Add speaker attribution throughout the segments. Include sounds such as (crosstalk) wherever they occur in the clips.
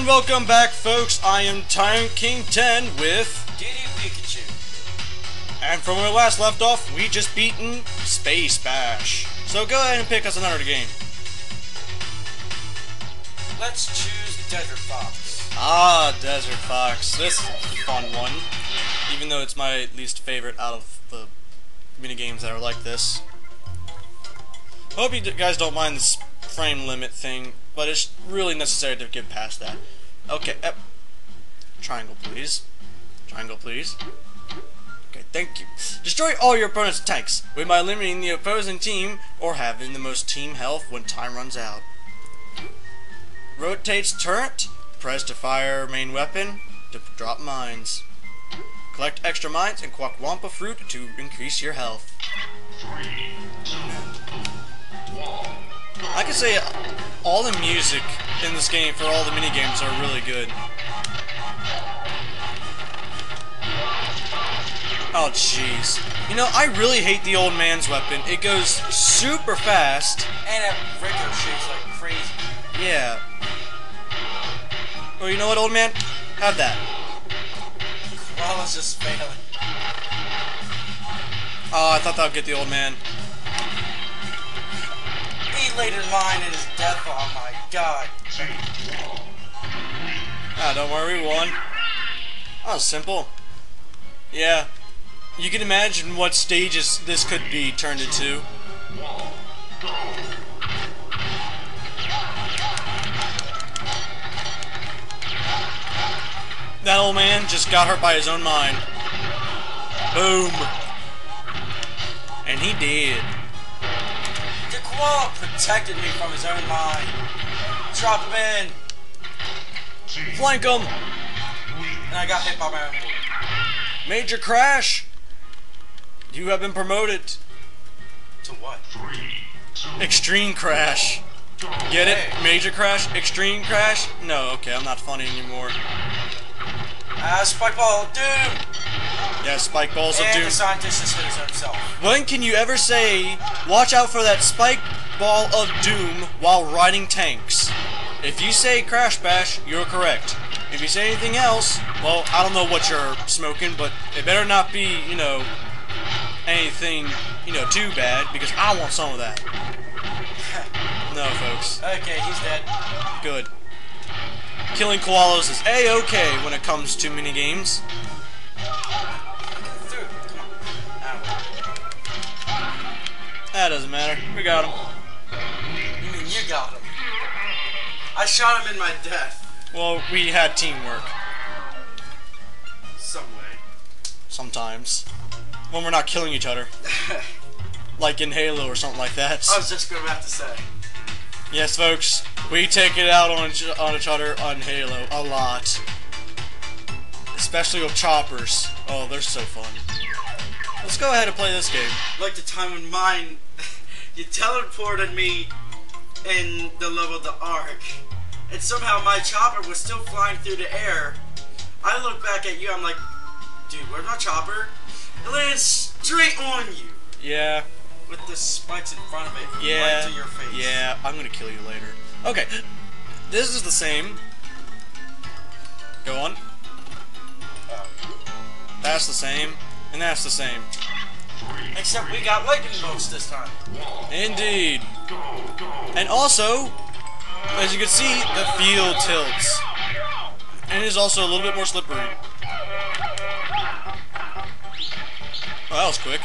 Speaker 1: And welcome back, folks. I am Tyrant King 10 with.
Speaker 2: DD Pikachu.
Speaker 1: And from where we last left off, we just beaten Space Bash. So go ahead and pick us another game.
Speaker 2: Let's choose Desert Fox.
Speaker 1: Ah, Desert Fox. This is a fun one. Even though it's my least favorite out of the mini games that are like this. Hope you guys don't mind this frame limit thing, but it's really necessary to get past that. Okay, ep. triangle please. Triangle please. Okay, thank you. Destroy all your opponent's tanks, with by eliminating the opposing team or having the most team health when time runs out. Rotates turret, press to fire main weapon, to drop mines. Collect extra mines and quack Wumpa fruit to increase your health. I can say all the music in this game for all the mini games are really good. Oh jeez. You know, I really hate the old man's weapon. It goes super fast.
Speaker 2: And it ricochets like crazy.
Speaker 1: Yeah. Well, you know what, old man? Have that.
Speaker 2: Koala's just failing.
Speaker 1: Oh, I thought that would get the old man.
Speaker 2: His death. Oh my god.
Speaker 1: Ah, don't worry, we won. Oh, simple. Yeah. You can imagine what stages this could be turned into. That old man just got hurt by his own mind. Boom. And he did.
Speaker 2: Koala protected me from his own mind. Drop him in.
Speaker 1: Flank him!
Speaker 2: And I got hit by my own bullet.
Speaker 1: Major crash! You have been promoted.
Speaker 2: To what? Three.
Speaker 1: Extreme crash. Get it? Major crash? Extreme crash? No, okay, I'm not funny anymore.
Speaker 2: Ah, Spike Ball, Doom!
Speaker 1: Yeah, spike balls of
Speaker 2: And
Speaker 1: doom.
Speaker 2: the scientist just hit his own self.
Speaker 1: When can you ever say, watch out for that spike ball of doom while riding tanks? If you say crash bash, you're correct. If you say anything else, well, I don't know what you're smoking, but it better not be, you know, anything, you know, too bad, because I want some of that. (laughs) No, folks.
Speaker 2: Okay, he's dead.
Speaker 1: Good. Killing koalas is a-okay when it comes to mini That doesn't matter. We got him.
Speaker 2: You mean you got him? I shot him in my death.
Speaker 1: Well, we had teamwork
Speaker 2: Some way.
Speaker 1: sometimes when we're not killing each other, (laughs) like in Halo or something like that.
Speaker 2: I was just gonna have to say.
Speaker 1: Yes, folks, we take it out on each, on each other on Halo a lot, especially with choppers. Oh, they're so fun. Let's go ahead and play this game.
Speaker 2: Like the time when mine, you teleported me in the level of the Ark, and somehow my chopper was still flying through the air. I look back at you, I'm like, dude, where's my chopper? It landed straight on you
Speaker 1: Yeah,
Speaker 2: with the spikes in front of it,
Speaker 1: yeah,
Speaker 2: right to your face.
Speaker 1: yeah. I'm gonna kill you later. Okay, this is the same. Go on.
Speaker 2: Uh,
Speaker 1: That's the same, and that's the same.
Speaker 2: Except we got lightning bolts this time.
Speaker 1: Indeed. And also, as you can see, the field tilts. And it is also a little bit more slippery. Oh, that was quick.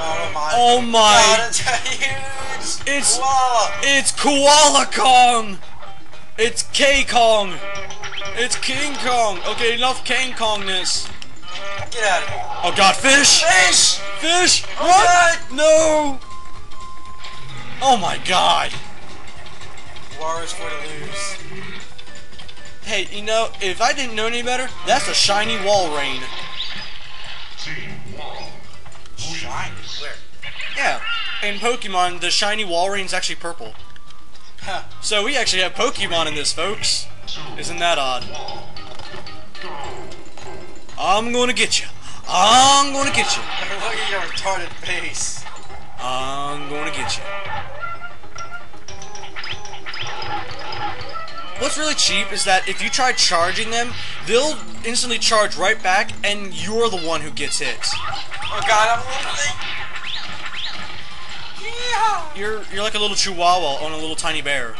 Speaker 2: Oh my,
Speaker 1: Oh my-
Speaker 2: God, it's (laughs) huge
Speaker 1: It's-
Speaker 2: koala.
Speaker 1: It's Koala Kong! It's K Kong! It's King Kong! Okay, enough King Kongness.
Speaker 2: Get out of here.
Speaker 1: Oh god, fish!
Speaker 2: Fish!
Speaker 1: Fish!
Speaker 2: Oh
Speaker 1: What? No! Oh my god!
Speaker 2: War is for the lose.
Speaker 1: Hey, you know, if I didn't know any better, that's a shiny Walrein.
Speaker 2: Shiny. Where?
Speaker 1: Yeah, in Pokemon, the shiny Walrein's actually purple.
Speaker 2: Huh.
Speaker 1: So we actually have Pokemon in this, folks. Isn't that odd? I'm gonna get you. I'm gonna get you. (laughs)
Speaker 2: Look at your retarded face.
Speaker 1: I'm gonna get you. what's really cheap is that if you try charging them, they'll instantly charge right back, and you're the one who gets hit.
Speaker 2: Oh god, I'm.
Speaker 1: You're you're like a little chihuahua on a little tiny bear.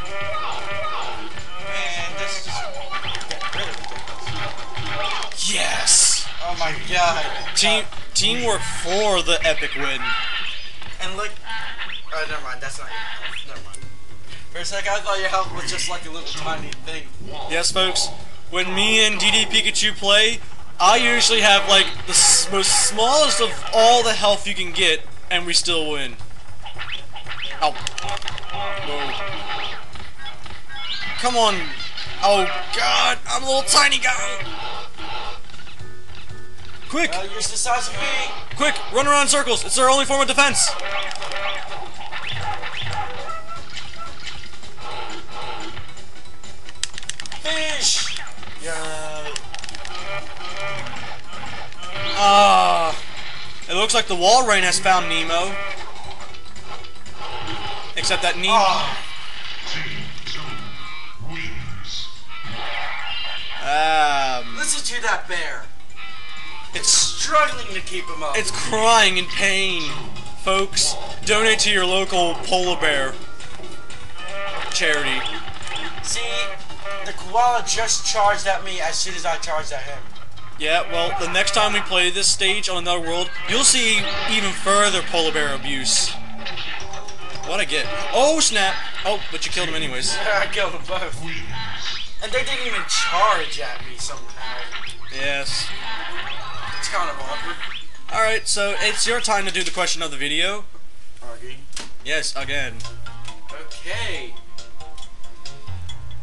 Speaker 1: Yes.
Speaker 2: Oh my god.
Speaker 1: Team teamwork for the epic win.
Speaker 2: And look. Oh, never mind. That's not your health. Never mind. For a second, I thought your health was just like a little tiny thing.
Speaker 1: Yes, folks. When me and DD Pikachu play, I usually have like the s- most smallest of all the health you can get, and we still win. Ow. Whoa. Come on. Oh God, I'm a little tiny guy. Quick,
Speaker 2: Uh, you're the size of me.
Speaker 1: quick, run around in circles. It's our only form of defense.
Speaker 2: Fish. Yeah.
Speaker 1: Ah. it looks like the Walrein has found Nemo. Except that Nemo.
Speaker 2: Oh,
Speaker 1: Um,
Speaker 2: listen to that bear.
Speaker 1: It's
Speaker 2: Struggling to keep him up.
Speaker 1: it's crying in pain. Folks, donate to your local polar bear charity.
Speaker 2: See, the koala just charged at me as soon as I charged at him.
Speaker 1: Yeah, well, the next time we play this stage on another world, you'll see even further polar bear abuse. What I get? Oh snap! Oh, but you killed him anyways. (laughs)
Speaker 2: I killed them both. And they didn't even charge at me somehow.
Speaker 1: Yes.
Speaker 2: It's kind of awkward.
Speaker 1: All right, so it's your time to do the question of the video.
Speaker 2: Augie.
Speaker 1: Yes, again.
Speaker 2: Okay.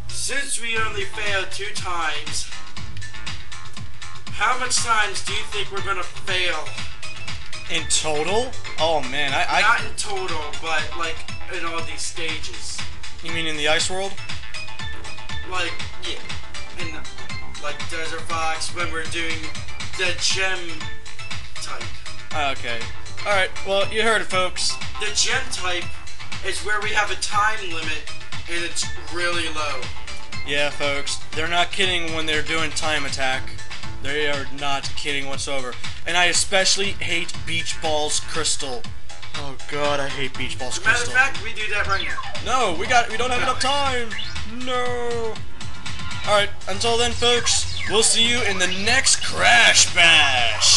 Speaker 2: Since we only failed two times, how much times do you think we're gonna fail?
Speaker 1: In total? Oh man, I, I
Speaker 2: Not in total, but like in all these stages.
Speaker 1: you mean in the ice world?
Speaker 2: Like, yeah. In the, like Desert Fox when we're doing the gem type.
Speaker 1: Ah, okay. All right. Well, you heard it, folks.
Speaker 2: The gem type is where we have a time limit and it's really low.
Speaker 1: Yeah, folks. They're not kidding when they're doing time attack. They are not kidding whatsoever. And I especially hate Beach Balls Crystal. Oh God, I hate Beach Balls Crystal.
Speaker 2: Matter of fact, we do that right now.
Speaker 1: No, we got. We don't have enough time. No. All right. Until then, folks. We'll see you in the next Crash Bash.